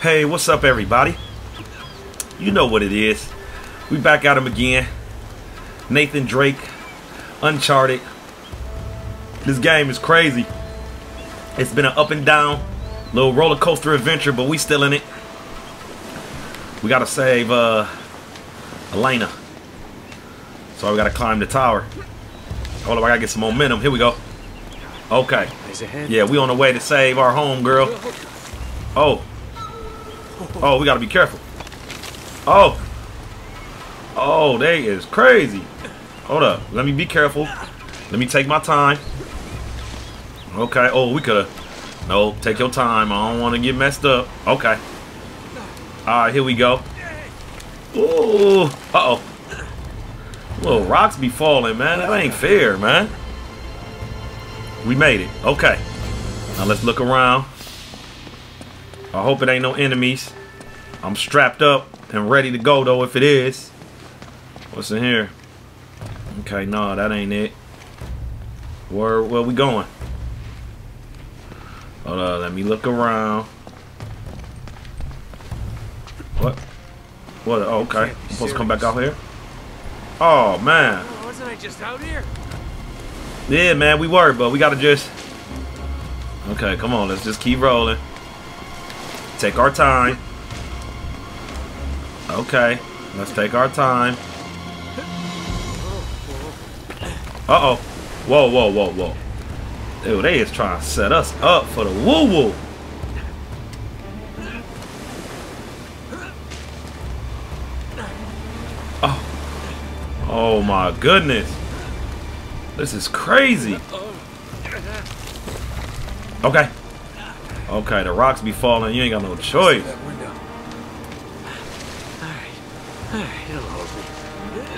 Hey, what's up, everybody? You know what it is. We back at him again. Nathan Drake, Uncharted. This game is crazy. It's been an up and down, little roller coaster adventure, but we still in it. We gotta save uh, Elena. So we gotta climb the tower. Hold up, I gotta get some momentum. Here we go. Okay. Yeah, we on the way to save our home girl. Oh. Oh, we gotta be careful. Oh. Oh, they is crazy. Hold up. Let me be careful. Let me take my time. Okay. Oh, we could have. No, take your time. I don't want to get messed up. Okay. Alright, here we go. Ooh. Uh-oh. Little rocks be falling, man. That ain't fair, man. We made it. Okay. Now let's look around. I hope it ain't no enemies. I'm strapped up and ready to go, though, if it is. What's in here? Okay, no, that ain't it. Where, where we going? Hold on, let me look around. What? What? Oh, okay. I'm supposed to come back out here? Oh, man. Oh, wasn't I just out here? Yeah, man, we were, but we gotta just... Okay, come on, let's just keep rolling. Take our time. Okay, let's take our time. Uh-oh. Whoa, whoa, whoa, whoa. Dude, they is trying to set us up for the woo-woo. Oh. Oh, my goodness. This is crazy. Okay. Okay, the rocks be falling. You ain't got no choice.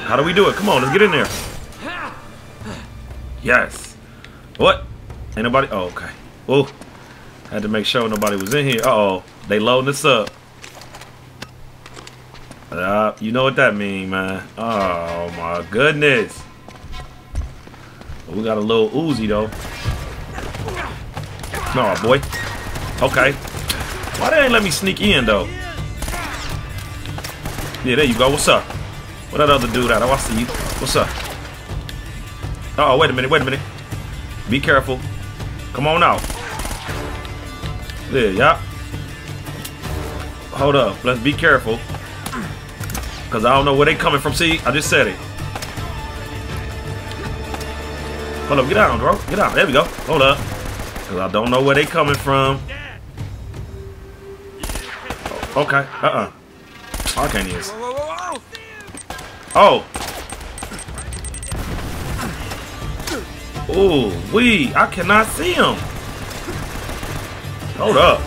How do we do it? Come on, let's get in there. Yes. What? Ain't nobody? Oh, okay. Oh, had to make sure nobody was in here. Uh oh, they loading us up. Uh, you know what that mean, man. Oh my goodness. We got a little Uzi though. No, boy. Okay. Why they ain't let me sneak in though? Yeah, there you go. What's up? What that other dude at? Oh, I see you. What's up? Uh oh, wait a minute, wait a minute. Be careful. Come on out. There, yeah. Hold up. Let's be careful. Because I don't know where they coming from. See, I just said it. Hold up, get down, bro. Get down. There we go. Hold up. Because I don't know where they coming from. Okay. Uh-uh. I can't even. Oh. Ooh, we. I cannot see him. Hold up.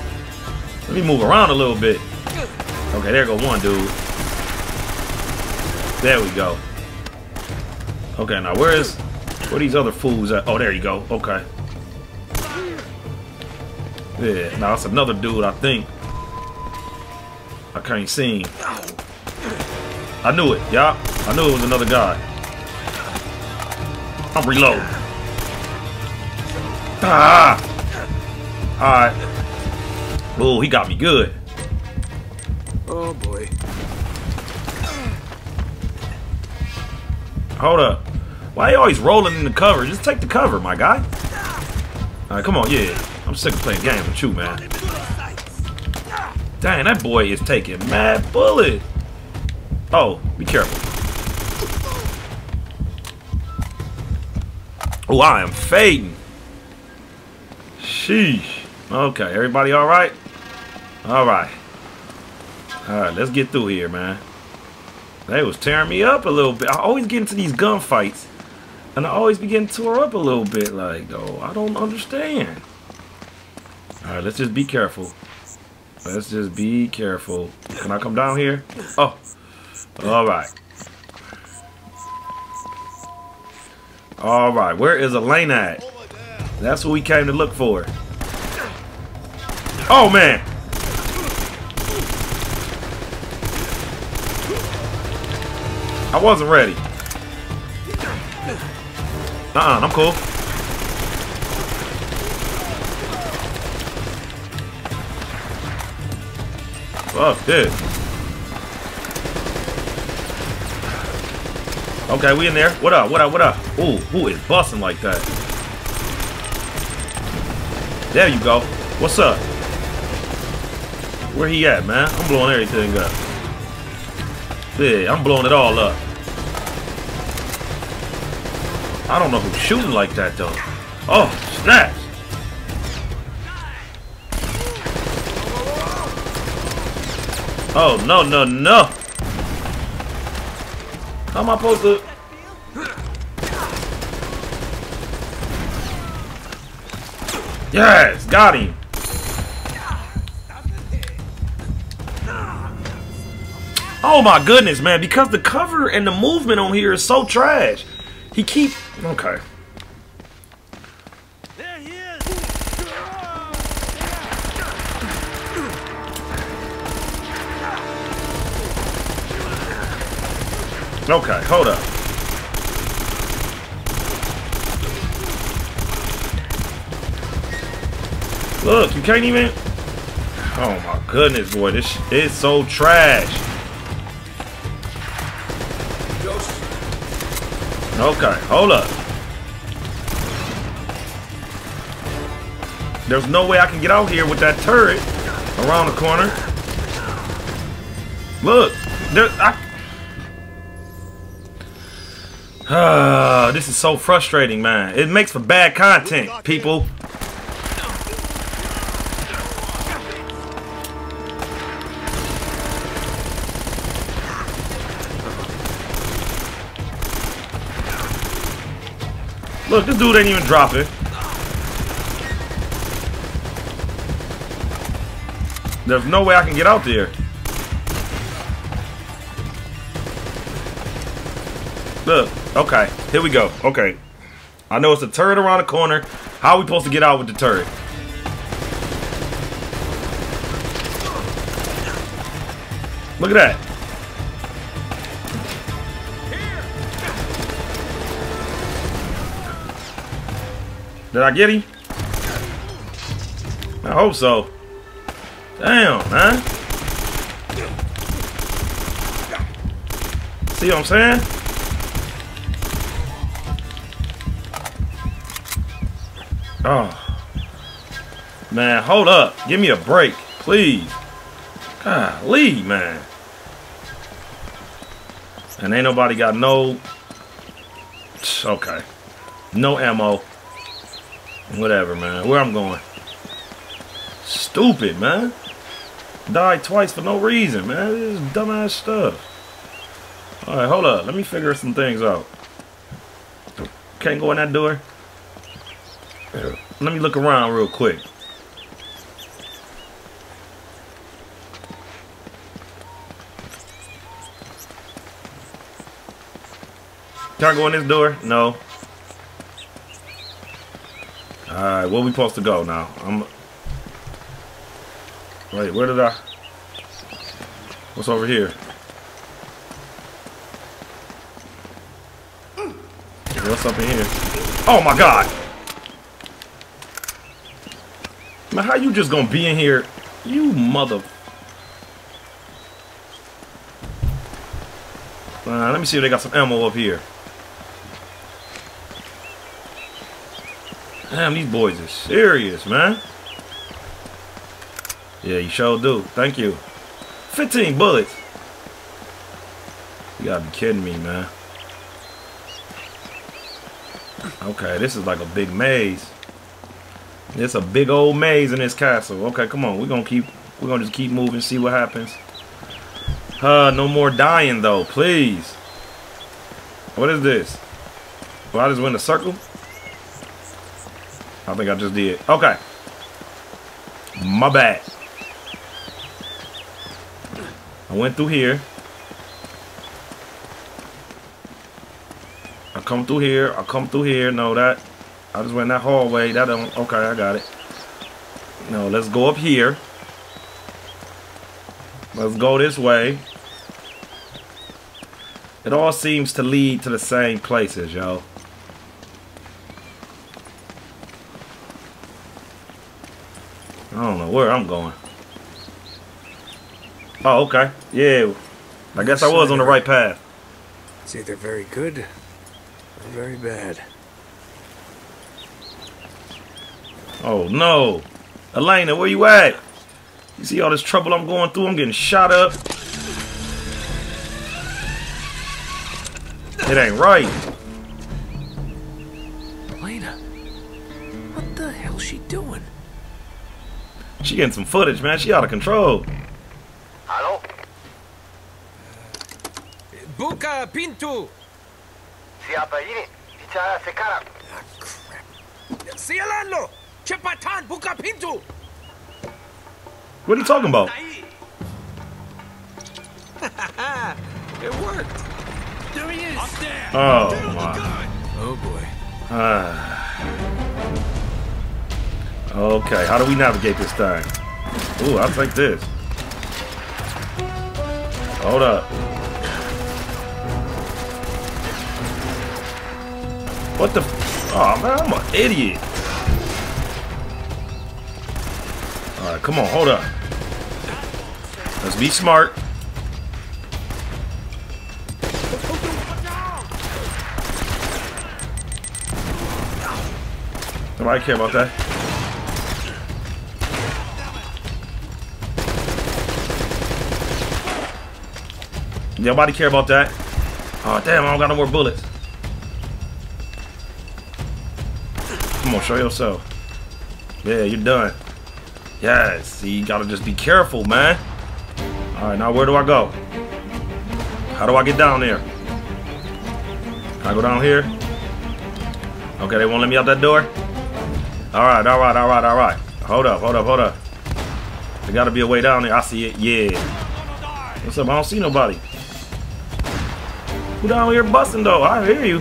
Let me move around a little bit. Okay, there go one dude. There we go. Okay, now where is where these other fools at? Oh, there you go. Okay. Yeah, now it's another dude, I think. I can't see him. I knew it, yeah. I knew it was another guy. I'm reloading. Ah! Alright. Oh, he got me good. Oh boy. Hold up. Why are you always rolling in the cover? Just take the cover, my guy. Alright, come on, yeah. I'm sick of playing games with you, man. Dang, that boy is taking mad bullet. Oh, be careful. Oh, I am fading. Sheesh. Okay, everybody all right? All right. All right, let's get through here, man. They was tearing me up a little bit. I always get into these gunfights, and I always be getting tore up a little bit. Like, oh, I don't understand. All right, let's just be careful. Let's just be careful. Can I come down here? Oh, all right. All right, where is Elena at? That's what we came to look for. Oh, man. I wasn't ready. Uh-uh, I'm cool. Fuck this. Okay, we in there. What up? What up? What up? Ooh, who is busting like that? There you go. What's up? Where he at, man? I'm blowing everything up. Yeah, I'm blowing it all up. I don't know who's shooting like that, though. Oh, snaps. Oh, no, no, no. How am I supposed to... Yes, got him. Oh my goodness, man, because the cover and the movement on here is so trash. He keep... Okay. Okay, hold up. Look, you can't even... Oh my goodness, boy, this is so trash. Okay, hold up. There's no way I can get out here with that turret around the corner. Look, there, I, Ah, this is so frustrating, man. It makes for bad content, people. Look, this dude ain't even dropping. There's no way I can get out there. Look, okay, here we go. Okay, I know it's a turret around the corner. How are we supposed to get out with the turret? Look at that. Did I get him? I hope so. Damn, man. See what I'm saying? Oh. Man, hold up. Give me a break, please. Golly, man. And ain't nobody got no... Okay. No ammo. Whatever, man. Where I'm going. Stupid, man. Died twice for no reason, man. This is dumbass stuff. Alright, hold up. Let me figure some things out. Can't go in that door. Let me look around real quick. Can I go in this door? No. Alright, where we supposed to go now? I'm Wait, where did I What's over here? What's up in here? Oh my god! Man, how you just gonna be in here? You mother... Uh, let me see if they got some ammo up here. Damn, these boys are serious, man. Yeah, you sure do. Thank you. 15 bullets. You gotta be kidding me, man. Okay, this is like a big maze. It's a big old maze in this castle. Okay, come on. We're gonna keep we're gonna just keep moving, see what happens. Uh no more dying though, please. What is this? Well, I just went a circle? I think I just did. Okay. My bad. I went through here. I come through here. I come through here. No, that. I just went that hallway. That don't. Okay, I got it. No, let's go up here. Let's go this way. It all seems to lead to the same places, yo. I don't know where I'm going. Oh, okay. Yeah. I guess I was on the right path. It's either very good or very bad. Oh no. Elena, where you at? You see all this trouble I'm going through? I'm getting shot up. It ain't right. Elena, what the hell's she doing? She getting some footage, man. She out of control. Hello? Buka Pintu! Siapa ini? Bicara sekarang. Ah, crap. Sialanlo! Cepatan, buka pintu! What are you talking about? It worked. There he is. Up there. Oh Get my. gun. Oh boy. Ah. Okay, how do we navigate this thing? Ooh, I'll take this. Hold up. What the? f- Oh man, I'm an idiot. Come on, hold up. Let's be smart. Nobody care about that. Nobody care about that. Oh damn, I don't got no more bullets. Come on, show yourself. Yeah, you're done. Yes, see, you gotta just be careful, man. Alright, now where do I go? How do I get down there? Can I go down here? Okay, they won't let me out that door? Alright, alright, alright, alright. Hold up, hold up, hold up. There gotta be a way down there. I see it. Yeah. What's up? I don't see nobody. Who down here busting though? I hear you.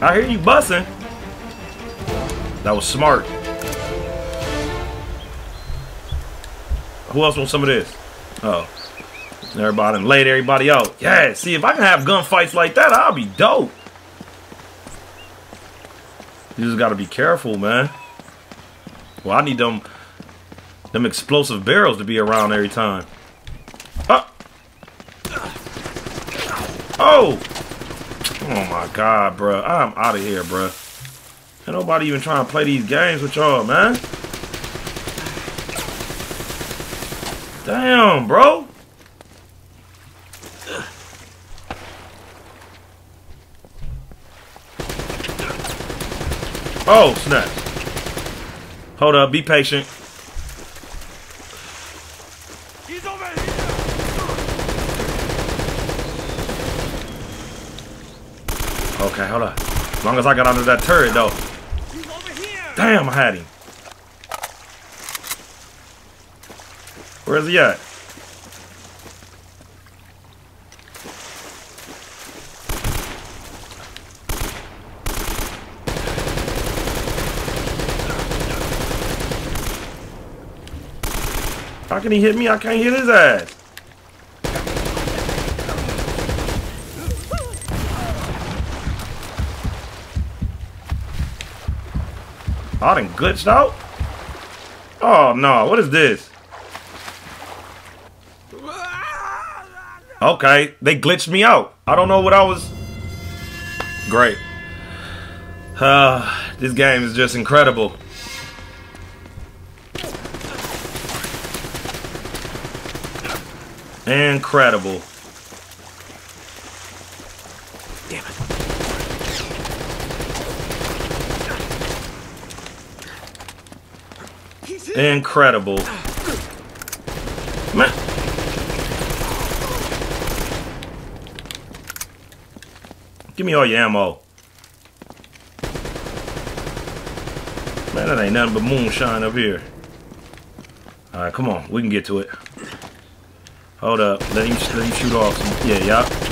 I hear you busting. That was smart. Who else wants some of this? Oh. Everybody and laid everybody out. Yeah, see if I can have gunfights like that, I'll be dope. You just gotta be careful, man. Well, I need them them explosive barrels to be around every time. Oh! Oh! Oh my god, bruh. I'm out of here, bruh. Ain't nobody even trying to play these games with y'all, man. Damn, bro. Oh, snap. Hold up, be patient. He's over here. Okay, hold up. As long as I got under that turret, though. Damn, I had him. Where is he at? How can he hit me? I can't hit his ass. I done glitched out? Oh no, what is this? Okay, they glitched me out. I don't know what I was. Great. Uh, this game is just incredible. Incredible. Damn it. He's hit. Incredible. Man. Give me all your ammo. Man, that ain't nothing but moonshine up here. Alright, come on. We can get to it. Hold up. Let him, let him shoot off some. Yeah, yeah.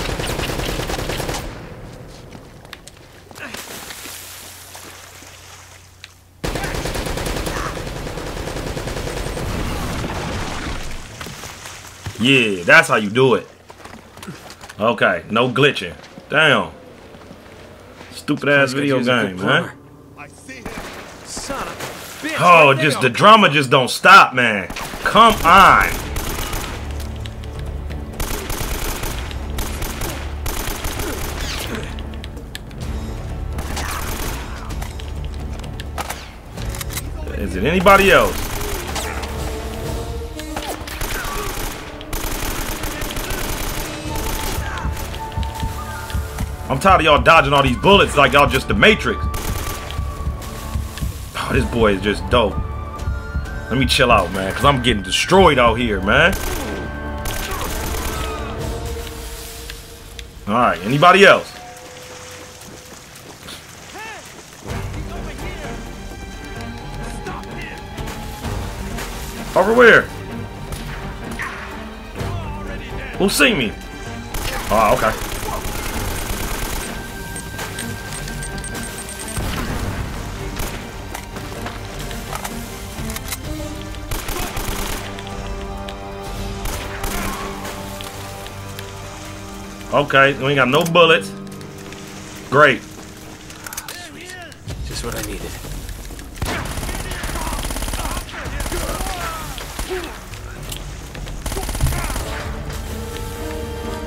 Yeah, that's how you do it. Okay, no glitching. Damn. Stupid ass video is a good game, man. I see him. Son of a Oh, just the drama just don't stop, man. Come on. Is it anybody else? Tired of y'all dodging all these bullets like y'all just the Matrix. Oh, this boy is just dope. Let me chill out, man, because I'm getting destroyed out here, man. Alright, anybody else? Over where? Who see me? Oh, okay. Okay, we ain't got no bullets. Great. Just what I needed.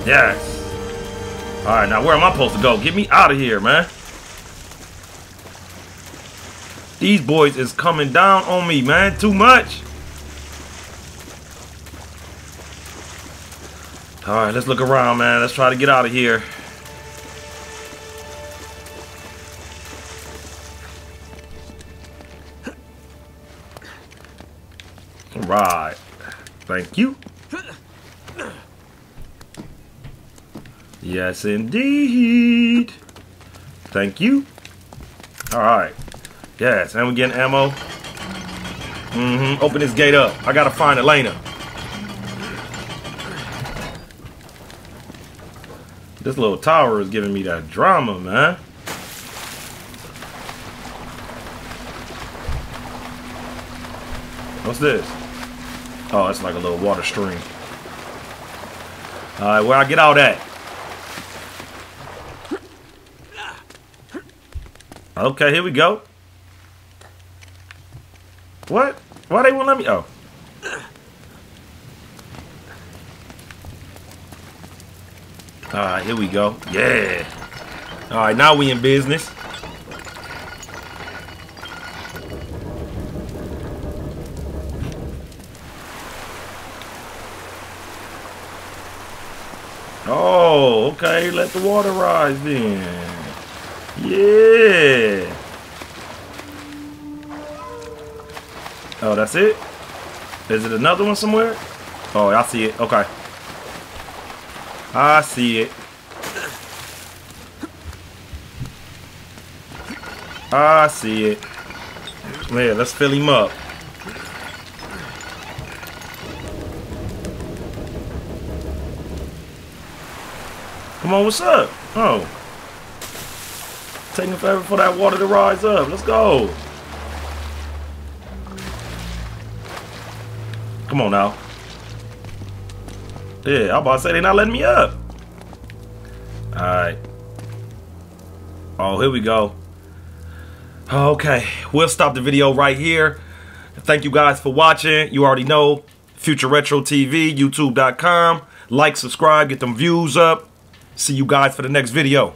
Yes. Alright, now where am I supposed to go? Get me out of here, man. These boys is coming down on me, man. Too much. Alright, let's look around, man. Let's try to get out of here. Alright. Thank you. Yes, indeed. Thank you. All right. Yes, and we're getting ammo. Mm-hmm. Open this gate up. I gotta find Elena. This little tower is giving me that drama, man. What's this? Oh, it's like a little water stream. All right, where I get out at? Okay, here we go. What? Why they won't let me? Oh. All right, here we go. Yeah. All right, now we in business. Oh, okay. Let the water rise then. Yeah. Oh, that's it? Is it another one somewhere? Oh, I see it. Okay. I see it. I see it. Yeah, let's fill him up. Come on, what's up? Oh. Taking forever for that water to rise up. Let's go. Come on now. Yeah, I'm about to say they're not letting me up. Alright. Oh, here we go. Okay, we'll stop the video right here. Thank you guys for watching. You already know, Future Retro TV, YouTube.com. Like, subscribe, get them views up. See you guys for the next video.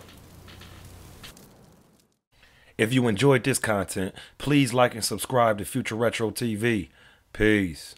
If you enjoyed this content, please like and subscribe to Future Retro TV. Peace.